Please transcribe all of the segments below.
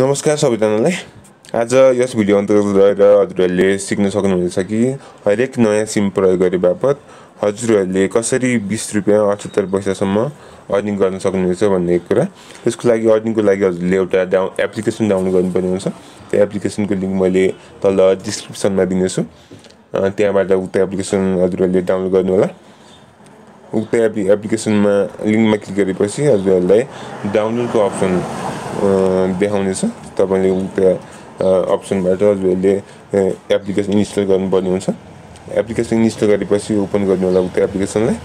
नमस्कार सबैजनालाई। आज यस भिडियो अन्तर्गत रहेर हजुरहरूले सिक्न सक्नुहुनेछ कि हरेक नयाँ सिम प्रयोग गरे बापत हजुरहरूले कसरी बिस रुपियाँ अठहत्तर पैसासम्म अर्निङ गर्न सक्नुहुनेछ भन्ने कुरा। त्यसको लागि अर्निङको लागि हजुरले एउटा डाउ एप्लिकेसन डाउनलोड गर्नुपर्ने हुन्छ। त्यो एप्लिकेसनको लिङ्क मैले तल डिस्क्रिप्सनमा दिनेछु। त्यहाँबाट उक्त एप्लिकेसन हजुरहरूले डाउनलोड गर्नु होला उक्त एप्लि एप्लिकेसनमा लिङ्कमा क्लिक गरेपछि हजुरहरूलाई डाउनलोडको अप्सन देखाउनेछ। तपाईँले उक्त अप्सनबाट हजुरहरूले एप्लिकेसन इन्स्टल गर्नुपर्ने हुन्छ। एप्लिकेसन इन्स्टल गरेपछि ओपन गर्नु होला उक्त एप्लिकेसनलाई।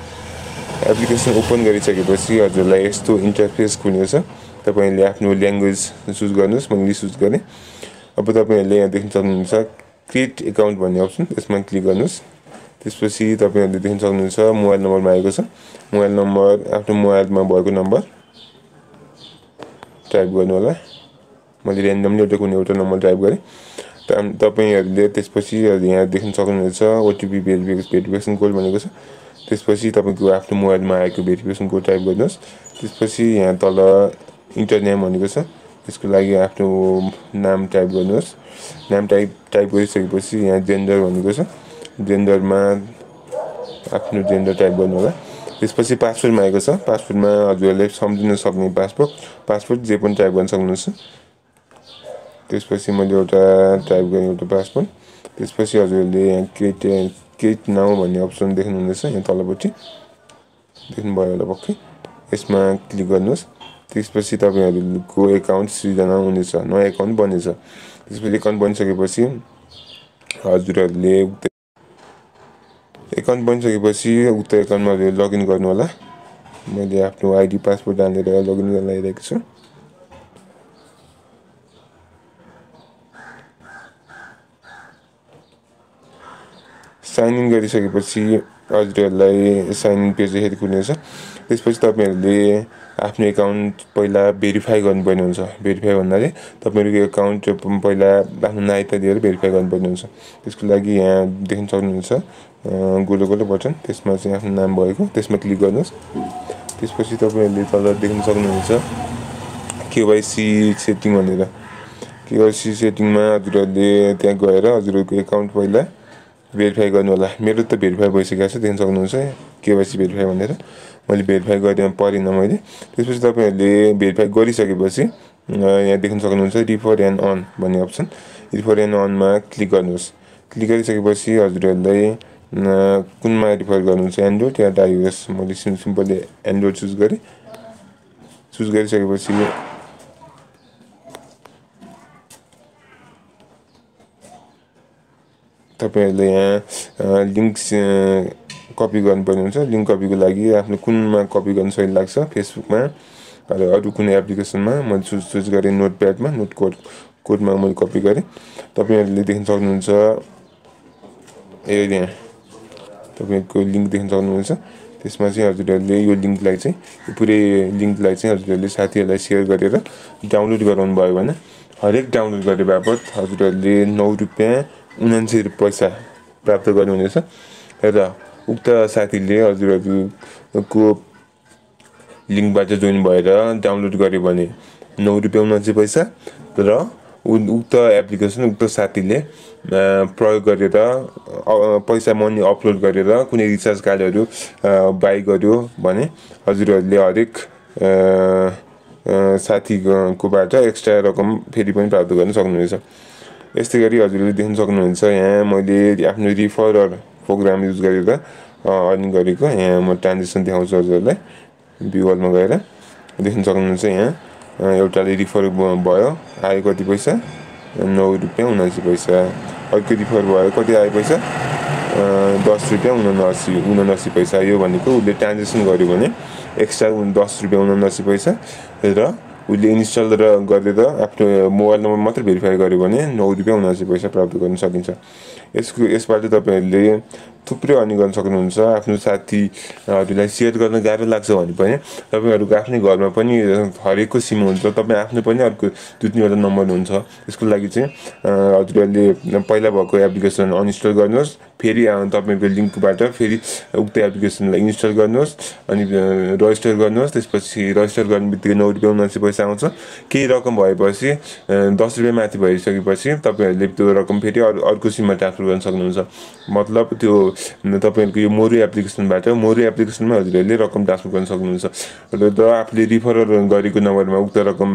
एप्लिकेसन ओपन गरिसकेपछि हजुरलाई यस्तो इन्टरफेस खुल्नेछ तपाईँले आफ्नो ल्याङ्ग्वेज चुज गर्नुहोस् मैले चुज गरेँ। अब तपाईँहरूले यहाँ देख्न सक्नुहुन्छ क्रिएट एकाउन्ट भन्ने अप्सन त्यसमा क्लिक गर्नुहोस्। त्यसपछि तपाईँहरूले देख्न सक्नुहुन्छ मोबाइल नम्बरमा आएको छ। मोबाइल नम्बर आफ्नो मोबाइलमा भएको नम्बर। टाइप गर्नु होला मैले ऱ्यान्डमली एउटा कुनै एउटा नम्बर टाइप गरेँ तपाईँहरूले त्यसपछि यहाँ देख्न सक्नुहुनेछ ओटिपी भेरिफिकेसन भेरिफिकेसन कोड भनेको छ त्यसपछि तपाईँको आफ्नो मोबाइलमा आएको भेरिफिकेसन कोड टाइप गर्नुहोस् त्यसपछि यहाँ तल इन्टर नेम भनेको छ त्यसको लागि आफ्नो नाम टाइप गर्नुहोस् नाम टाइप टाइप गरिसकेपछि यहाँ जेन्डर भनेको छ जेन्डरमा आफ्नो जेन्डर टाइप गर्नु होला त्यसपछि पासपोर्ट मागेको छ। पासपोर्टमा हजुरहरूले सम्झिन सक्ने पासपोर्ट पासपोर्ट जे पनि टाइप गर्न सक्नुहुन्छ। त्यसपछि मैले एउटा टाइप गरेँ एउटा पासपोर्ट त्यसपछि हजुरहरूले यहाँ क्रिएट क्रिएट नाउ भन्ने अप्सन देख्नुहुनेछ यहाँ तलपट्टि। देख्नुभयो होला पक्कै। यसमा क्लिक गर्नुहोस्। त्यसपछि तपाईँहरूको एकाउन्ट सृजना हुनेछ नयाँ एकाउन्ट बनेछ। त्यसपछि एकाउन्ट बनिसकेपछि हजुरहरूले एकाउन्ट बनिसकेपछि उक्त एकाउन्टमा लगइन गर्नु होला। मैले आफ्नो आइडी पासपोर्ट हालेर लगइन गर्न लागिरहेको छु। साइन इन गरिसकेपछि हजुरहरूलाई साइन इन पेज यसरी खुल्नेछ त्यसपछि तपाईँहरूले आफ्नो एकाउन्ट पहिला भेरिफाई गर्नुपर्ने हुन्छ। भेरिफाई भन्नाले तपाईँहरूको एकाउन्ट पहिला आफ्नो नायता दिएर भेरिफाई गर्नुपर्ने हुन्छ। त्यसको लागि यहाँ देख्न सक्नुहुन्छ गोलो गोलो बटन त्यसमा चाहिँ आफ्नो नाम भएको त्यसमा क्लिक गर्नुहोस्। त्यसपछि तपाईँहरूले तल देख्न सक्नुहुन्छ केवाइसी सेटिङ भनेर। केवाइसी सेटिङमा हजुरहरूले त्यहाँ गएर हजुरहरूको एकाउन्ट पहिला भेरिफाई गर्नु होला। मेरो त भेरिफाई भइसकेको छ देख्न सक्नुहुन्छ केवाइसी भेरिफाई भनेर। मैले भेरिफाई गरेँ परेन मैले। त्यसपछि तपाईँहरूले भेरिफाई गरिसकेपछि यहाँ देख्न सक्नुहुन्छ रिफर एन्ड अन भन्ने अप्सन रिफर एन्ड अनमा क्लिक गर्नुहोस्। क्लिक गरिसकेपछि हजुरहरूलाई कुनमा रिफर गर्नुहुन्छ एन्ड्रोइड या आइओएस मैले सिम्पली एन्ड्रोइड चुज गरेँ। चुज गरिसकेपछि तपाईँहरूले यहाँ लिङ्क कपी गर्नुपर्ने हुन्छ। लिङ्क कपीको लागि आफ्नो कुनमा कपी गर्न सही लाग्छ फेसबुकमा। अरू कुनै एप्लिकेसनमा मैले चुज चुज गरेँ नोट प्याडमा नोट कोड कोडमा मैले कपी गरेँ। तपाईँहरूले देख्न सक्नुहुन्छ ए यहाँ। तपाईँको लिङ्क देख्न सक्नुहुन्छ। त्यसमा चाहिँ हजुरहरूले यो लिङ्कलाई चाहिँ यो पुरै लिङ्कलाई चाहिँ हजुरहरूले साथीहरूलाई सेयर गरेर डाउनलोड गराउनु भयो भने हरेक डाउनलोड गरे बापत हजुरहरूले नौ रुपियाँ उनान्सय पैसा प्राप्त गर्नुहुनेछ र उक्त साथीले हजुरहरूको लिङ्कबाट जोइन भएर डाउनलोड गर्यो भने नौ रुपियाँ उनान्सय पैसा र उक्त एप्लिकेसन उक्त साथीले प्रयोग गरेर पैसा मनी अपलोड गरेर कुनै रिचार्ज कार्डहरू बाई गर्यो भने हजुरहरूले हरेक साथीकोबाट एक्स्ट्रा रकम फेरि पनि प्राप्त गर्न सक्नुहुनेछ यस्तै गरी हजुरले देख्न सक्नुहुन्छ यहाँ मैले आफ्नो रिफरर प्रोग्राम युज गरेर अर्निङ गरेको यहाँ म ट्रान्जेक्सन देखाउँछु हजुरहरूलाई भिवलमा गएर देख्न सक्नुहुन्छ यहाँ एउटाले रिफर भयो आयो कति पैसा? नौ रुपियाँ उनासी पैसा। अर्को रिफर भयो कति आयो पैसा? दस रुपियाँ उनासी उनासी पैसा यो भनेको उसले ट्रान्जेक्सन गर्यो भने एक्स्ट्रा दस रुपियाँ उनासी पैसा र उसले इन्स्टल र गरेर आफ्नो मोबाइल नम्बर मात्रै भेरिफाई गर्यो भने नौ रुपियाँ उनासी पैसा प्राप्त गर्न सकिन्छ। यसको यसबाट तपाईँहरूले थुप्रै अर्निङ गर्न सक्नुहुन्छ आफ्नो साथीहरूलाई सेयर गर्न गाह्रो लाग्छ भने पनि तपाईँहरूको आफ्नै घरमा पनि हरेकको सिम हुन्छ तपाईँ आफ्नो पनि अर्को दुई तिनवटा नम्बर हुन्छ। त्यसको लागि चाहिँ हजुरहरूले पहिला भएको एप्लिकेसन अनइन्स्टल गर्नुहोस् फेरि तपाईँको लिङ्कबाट फेरि उक्त एप्लिकेसनलाई इन्स्टल गर्नुहोस् अनि रजिस्टर गर्नुहोस् त्यसपछि रजिस्टर गर्ने बित्तिकै नौ रुपियाँ उनासी पैसा आउँछ। केही रकम भएपछि दस रुपियाँ माथि भइसकेपछि तपाईँहरूले त्यो रकम फेरि अरू अर्को सिममा ट्रान्सफर गर्न सक्नुहुन्छ। मतलब त्यो तपाईँहरूको यो मोरु एप्लिकेसनबाट मोरु एप्लिकेसनमा हजुरहरूले रकम ट्रान्सफर गर्न सक्नुहुन्छ। र आफूले रिफर गरेको नम्बरमा उक्त रकम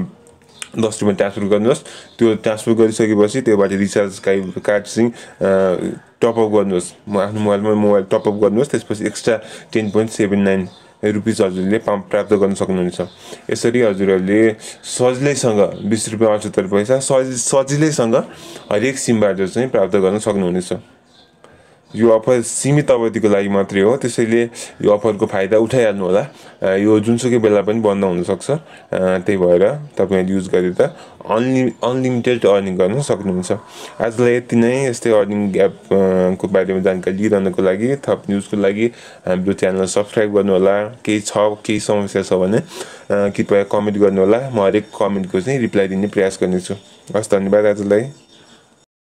दस रुपियाँ ट्रान्सफर गर्नुहोस्। त्यो ट्रान्सफर गरिसकेपछि त्योबाट रिचार्ज कार्ड चाहिँ टपअप गर्नुहोस्। म आफ्नो मोबाइलमा मोबाइल टपअप गर्नुहोस्। त्यसपछि extra ten point seven nine rupees हजुरले प्राप्त गर्न सक्नुहुनेछ। यसरी हजुरहरूले सजिलैसँग बिस रुपियाँ अठहत्तर पैसा सजि सजिलैसँग हरेक सिमबाट चाहिँ प्राप्त गर्न सक्नुहुनेछ। यो अफर सीमित अवधिको लागि मात्रै हो। त्यसैले यो अफरको फाइदा उठाइहाल्नु होला। यो जुनसुकै बेला पनि बन्द हुनसक्छ। त्यही भएर तपाईँहरूले युज गरेर अनलि अनलिमिटेड अर्निङ गर्न सक्नुहुन्छ। आजलाई यति नै। यस्तै अर्निङ एपको बारेमा जानकारी लिइरहनको लागि थप न्युजको लागि हाम्रो च्यानल सब्सक्राइब गर्नुहोला। केही छ केही समस्या छ भने कृपया कमेन्ट गर्नुहोला। म हरेक कमेन्टको चाहिँ रिप्लाई दिने प्रयास गर्नेछु। हस् धन्यवाद आजलाई।